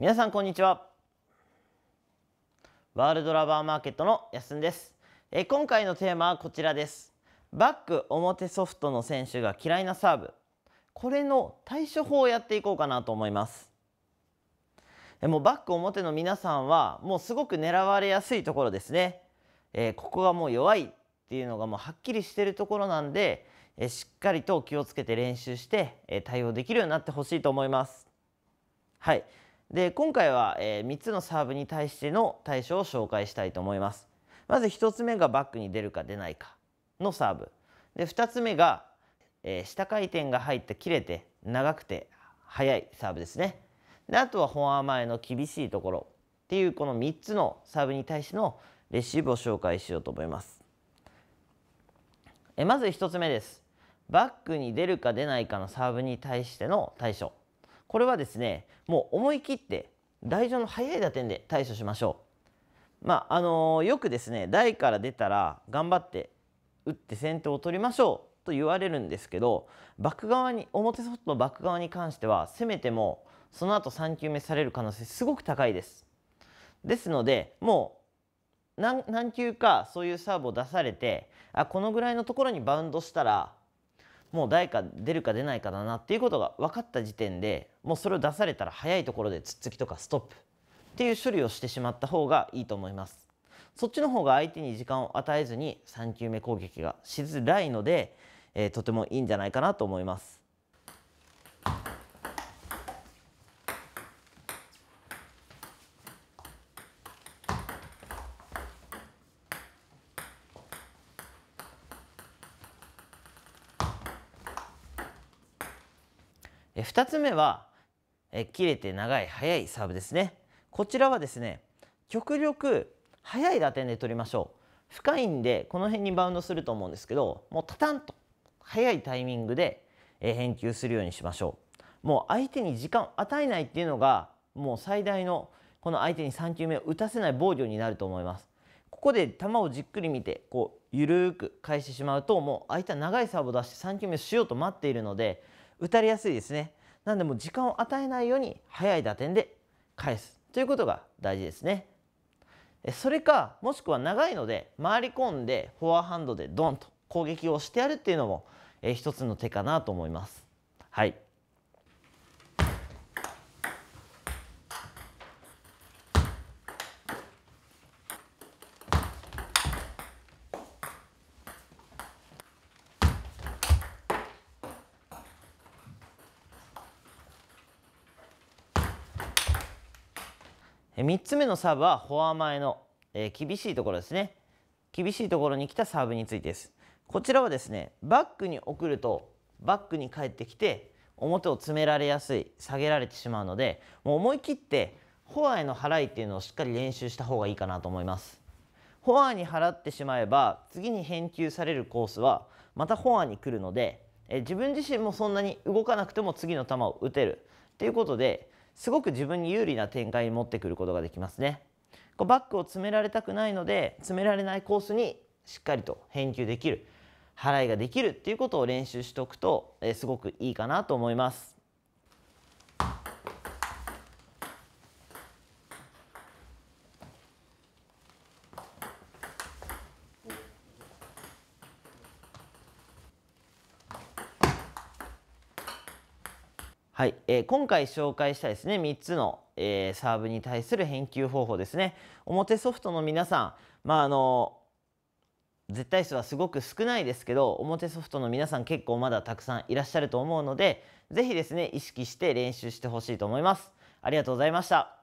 皆さんこんにちは。ワールドラバーマーケットのやすんです。え今回のテーマはこちらです。バック表ソフトの選手が嫌いなサーブ。これの対処法をやっていこうかなと思います。えもうバック表の皆さんはもうすごく狙われやすいところですね、えー、ここがもう弱いっていうのがもうはっきりしてるところなんで、えー、しっかりと気をつけて練習して、えー、対応できるようになってほしいと思います。はい。で今回は、えー、3つのサーブに対しての対処を紹介したいと思います。まず1つ目がバックに出るか出ないかのサーブ。で2つ目が、えー、下回転が入って切れて長くて速いサーブですね。であとはフォア前の厳しいところ。っていうこの3つのサーブに対してのレシーブを紹介しようと思います。えまず1つ目です。バックに出るか出ないかのサーブに対しての対処。これはですねもう思い切って台上の速い打点で対処しましょうまああのー、よくですね台から出たら頑張って打って先手を取りましょうと言われるんですけどバック側に表ソフトのバック側に関しては攻めてもその後3球目される可能性すごく高いです。ですのでもう何何球かそういうサーブを出されてあこのぐらいのところにバウンドしたらもう誰か出るか出ないかだなっていうことが分かった時点でもうそれを出されたら早いところでつっつきとかストップっていう処理をしてしまった方がいいと思います。そっちの方が相手に時間を与えずに3球目攻撃がしづらいので、えー、とてもいいんじゃないかなと思います。2つ目はえ切れて長い速いサーブですね。こちらはですね極力速い打点で取りましょう。深いんでこの辺にバウンドすると思うんですけどもうタタンと速いタイミングで返球するようにしましょう。もう相手に時間を与えないっていうのがもう最大のこの相手に3球目を打たせない防御になると思います。ここで球をじっくり見てこうゆるく返してしまうともう相手は長いサーブを出して3球目をしようと待っているので打たれやすいですねなんでも時間を与えないように早い打点で返すということが大事ですね。それかもしくは長いので回り込んでフォアハンドでドンと攻撃をしてやるっていうのも一つの手かなと思います。はい3つ目のサーブはフォア前の、え、厳しいところですね。厳しいところに来たサーブについてです。こちらはですねバックに送るとバックに返ってきて表を詰められやすい下げられてしまうのでもう思い切ってフォアへの払いっていうのをしっかり練習した方がいいかなと思います。フォアに払ってしまえば次に返球されるコースはまたフォアに来るのでえ自分自身もそんなに動かなくても次の球を打てる。っていうことですごく自分に有利な展開に持ってくることができますね。こうバックを詰められたくないので詰められないコースにしっかりと返球できる払いができるっていうことを練習しておくと、えすごくいいかなと思います。はい、えー、今回紹介したですね3つの、えー、サーブに対する返球方法ですね。表ソフトの皆さんまああの絶対数はすごく少ないですけど表ソフトの皆さん結構まだたくさんいらっしゃると思うので是非ですね意識して練習してほしいと思います。ありがとうございました。